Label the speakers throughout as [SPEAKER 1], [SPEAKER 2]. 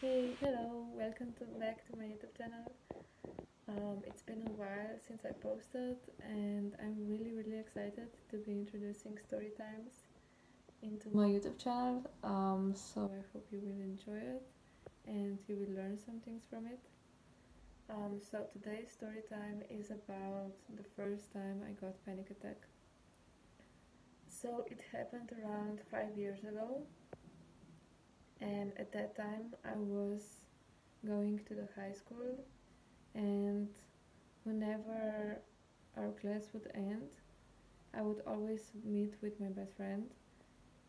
[SPEAKER 1] Hey, hello, welcome to back to my YouTube channel. Um, it's been a while since I posted and I'm really really excited to be introducing story times into my YouTube channel. Um, so I hope you will enjoy it and you will learn some things from it. Um, so today's story time is about the first time I got panic attack. So it happened around five years ago and at that time I was going to the high school. And whenever our class would end I would always meet with my best friend.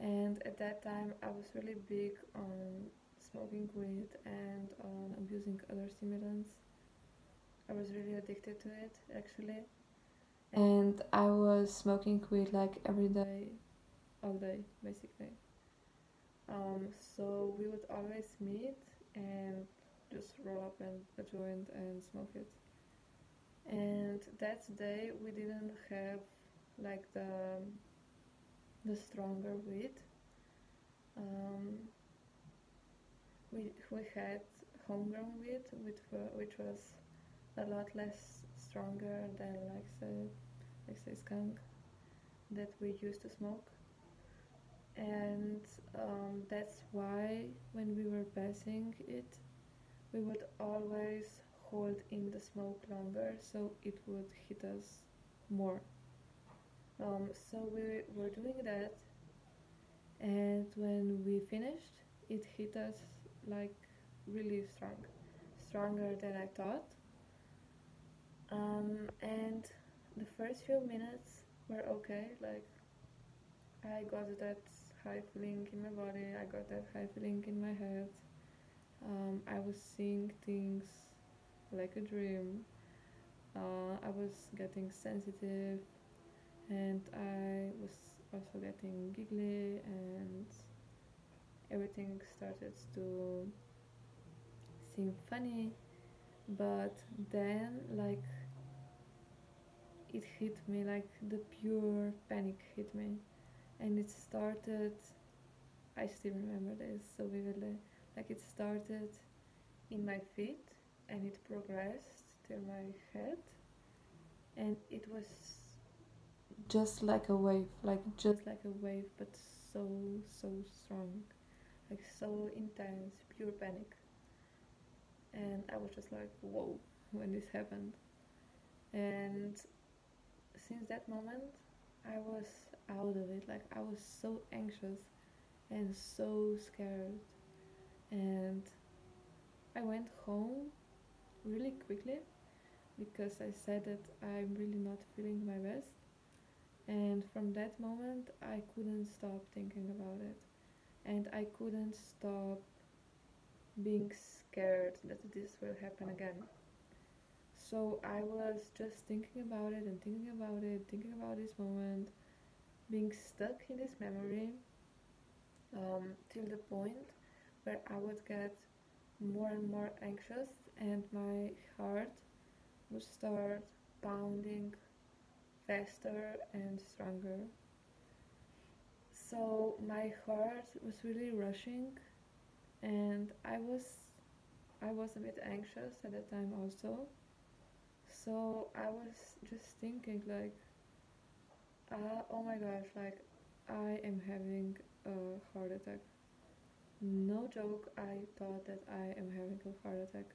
[SPEAKER 1] And at that time I was really big on smoking weed and on abusing other stimulants. I was really addicted to it actually. And I was smoking weed like every day all day basically um, so we would always meet and just roll up and a joint and smoke it. And that day we didn't have like the the stronger weed. Um, we we had homegrown weed, which which was a lot less stronger than like say like say skunk that we used to smoke and um, that's why when we were passing it we would always hold in the smoke longer so it would hit us more. Um, so we were doing that and when we finished it hit us like really strong stronger than I thought. Um, and the first few minutes were okay like I got that high feeling in my body, I got that high feeling in my head. Um, I was seeing things like a dream. Uh, I was getting sensitive and I was also getting giggly and everything started to seem funny but then like it hit me like the pure panic hit me and it started I still remember this so vividly. Like it started in my feet and it progressed to my head. And it was just like a wave like just like a wave but so so strong. Like so intense pure panic. And I was just like whoa when this happened. And since that moment I was out of it. Like I was so anxious and so scared. And I went home really quickly because I said that I'm really not feeling my best. And from that moment I couldn't stop thinking about it. And I couldn't stop being scared that this will happen again. So I was just thinking about it and thinking about it thinking about this moment being stuck in this memory um, till the point where I would get more and more anxious and my heart would start pounding faster and stronger. So my heart was really rushing and I was I was a bit anxious at that time also. So I was just thinking like uh, oh my gosh, like I am having a heart attack. No joke, I thought that I am having a heart attack.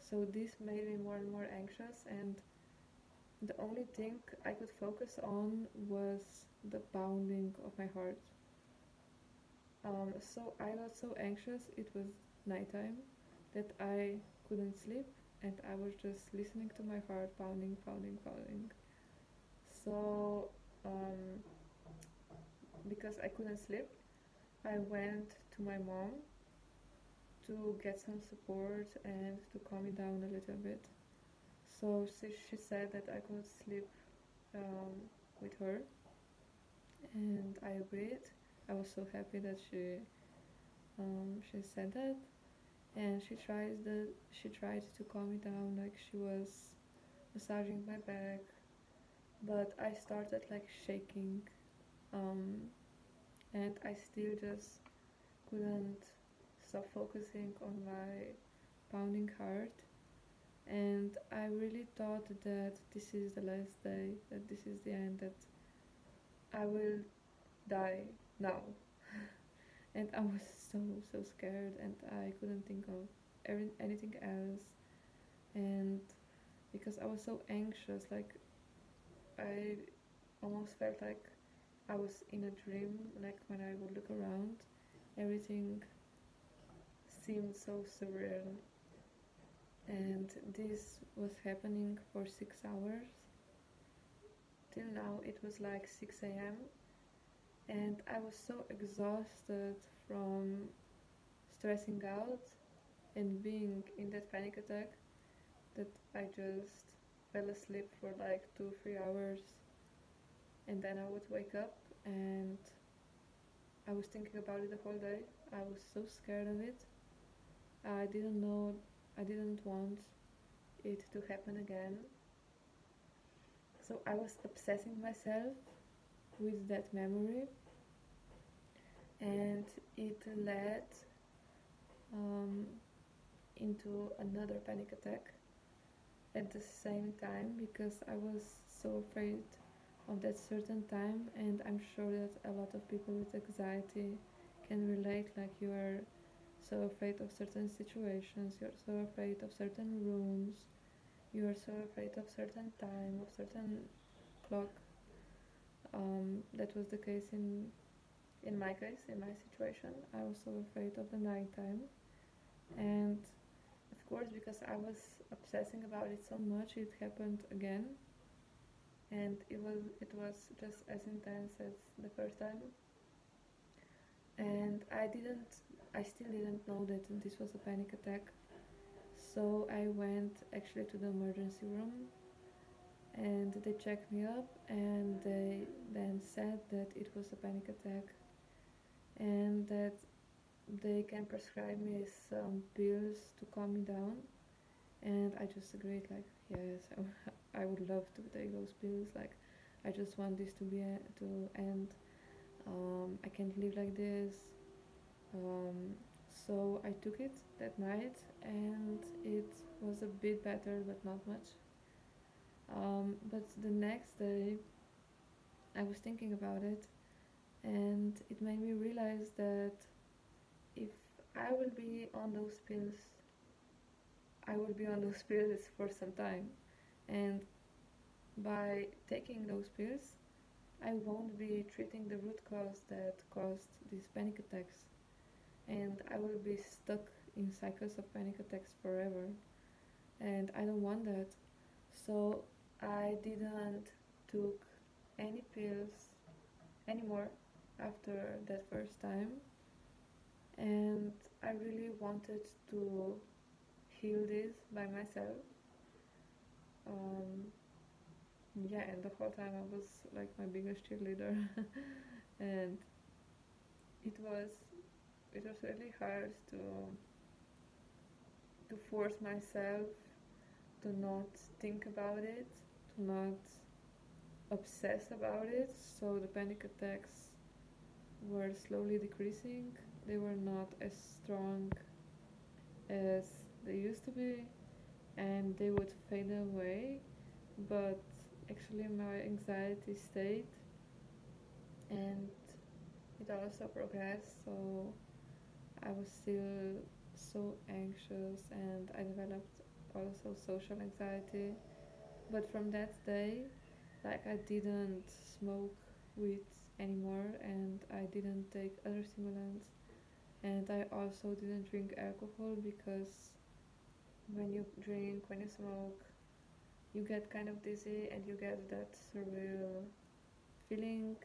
[SPEAKER 1] So this made me more and more anxious and the only thing I could focus on was the pounding of my heart. Um, so I got so anxious, it was nighttime, that I couldn't sleep and I was just listening to my heart pounding, pounding, pounding. So um, because I couldn't sleep, I went to my mom to get some support and to calm me down a little bit. So she, she said that I could sleep um, with her, and I agreed. I was so happy that she um, she said that, and she tries the she tried to calm me down, like she was massaging my back but I started like shaking um, and I still just couldn't stop focusing on my pounding heart. And I really thought that this is the last day, that this is the end, that I will die now. and I was so, so scared, and I couldn't think of anything else. And because I was so anxious, like, I almost felt like I was in a dream, like when I would look around, everything seemed so surreal. And this was happening for six hours. Till now, it was like 6 a.m. And I was so exhausted from stressing out and being in that panic attack that I just fell asleep for like two, three hours and then I would wake up and I was thinking about it the whole day. I was so scared of it. I didn't know, I didn't want it to happen again. So I was obsessing myself with that memory, and it led um, into another panic attack at the same time because I was so afraid of that certain time and i'm sure that a lot of people with anxiety can relate like you are so afraid of certain situations you're so afraid of certain rooms you are so afraid of certain time of certain clock. Um, that was the case in in my case in my situation. I was so afraid of the night time and of course because i was obsessing about it so much it happened again. And it was it was just as intense as the first time. And I didn't I still didn't know that this was a panic attack. So I went actually to the emergency room and they checked me up and they then said that it was a panic attack and that they can prescribe me some pills to calm me down and I just agreed like yes I would love to take those pills. Like, I just want this to be to end. Um, I can't live like this. Um, so I took it that night, and it was a bit better, but not much. Um, but the next day, I was thinking about it, and it made me realize that if I will be on those pills, I will be on those pills for some time. And by taking those pills I won't be treating the root cause that caused these panic attacks. And I will be stuck in cycles of panic attacks forever. And I don't want that. So I didn't took any pills anymore after that first time and I really wanted to heal this by myself. Um, yeah and the whole time i was like my biggest cheerleader. And it was it was really hard to to force myself to not think about it to not obsess about it. So the panic attacks were slowly decreasing they were not as strong as they used to be and they would fade away. But actually my anxiety stayed and it also progressed so I was still so anxious and I developed also social anxiety. But from that day like I didn't smoke weed anymore and I didn't take other stimulants and I also didn't drink alcohol because when you drink, when you smoke, you get kind of dizzy and you get that surreal feeling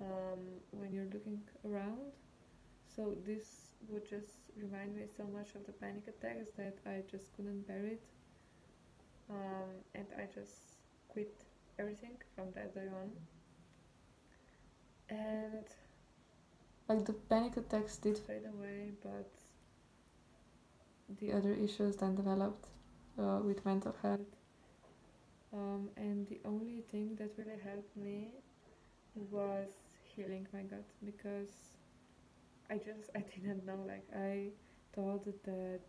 [SPEAKER 1] um, when you're looking around. So this would just remind me so much of the panic attacks that I just couldn't bear it. Um, and I just quit everything from that day on. And like the panic attacks did fade away, but the other issues then developed uh, with mental health. Um, and the only thing that really helped me was healing my gut because I just I didn't know like I thought that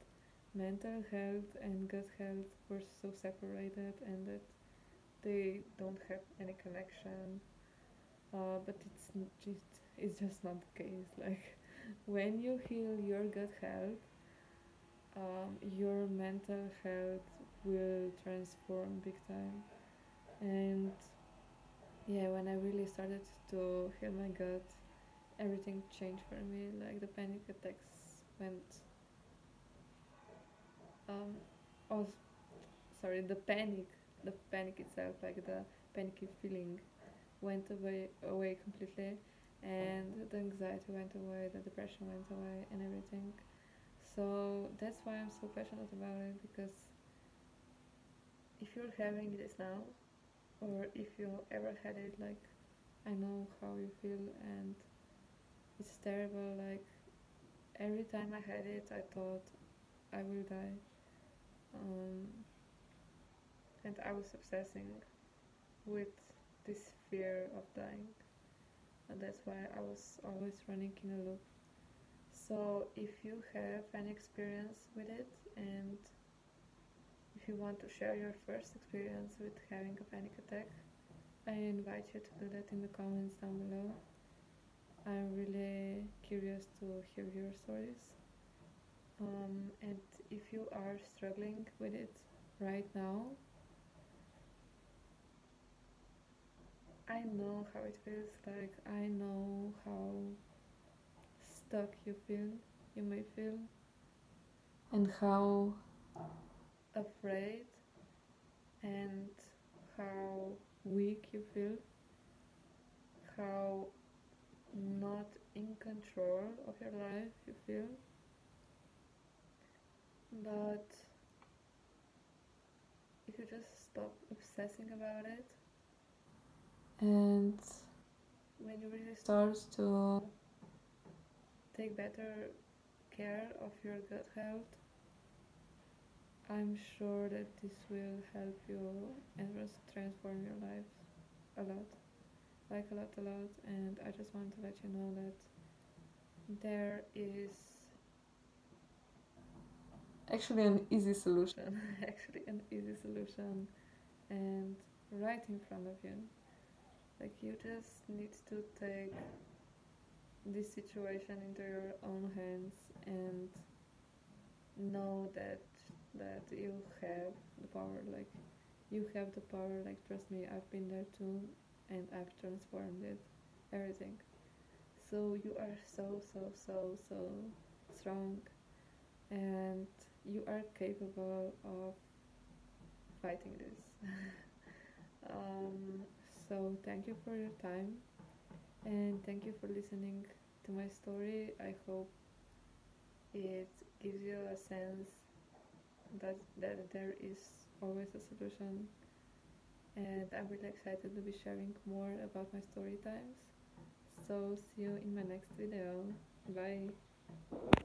[SPEAKER 1] mental health and gut health were so separated and that they don't have any connection uh, but it's just it's just not the case. Like when you heal your gut health um, your mental health will transform big time. And yeah when i really started to heal my gut everything changed for me. Like the panic attacks went um oh sorry the panic the panic itself like the panicky feeling went away away completely and the anxiety went away the depression went away and everything. So that's why i'm so passionate about it because if you're having this now or if you ever had it like i know how you feel and it's terrible like every time i had it i thought i will die. Um, and i was obsessing with this fear of dying and that's why i was always running in a loop so if you have an experience with it and if you want to share your first experience with having a panic attack i invite you to do that in the comments down below I'm really curious to hear your stories. Um, and if you are struggling with it right now, I know how it feels like, I know how stuck you feel, you may feel, and how afraid and how weak you feel, how not in control of your life, you feel. But if you just stop obsessing about it and when you really start to take better care of your gut health, I'm sure that this will help you and transform your life a lot like a lot a lot. And I just want to let you know that there is actually an easy solution. Actually an easy solution and right in front of you like you just need to take this situation into your own hands and know that that you have the power like you have the power like trust me i've been there too and I've transformed it, everything. So you are so, so, so, so strong and you are capable of fighting this. um, so thank you for your time and thank you for listening to my story. I hope it gives you a sense that, that there is always a solution and I'm really excited to be sharing more about my story times. So see you in my next video. Bye.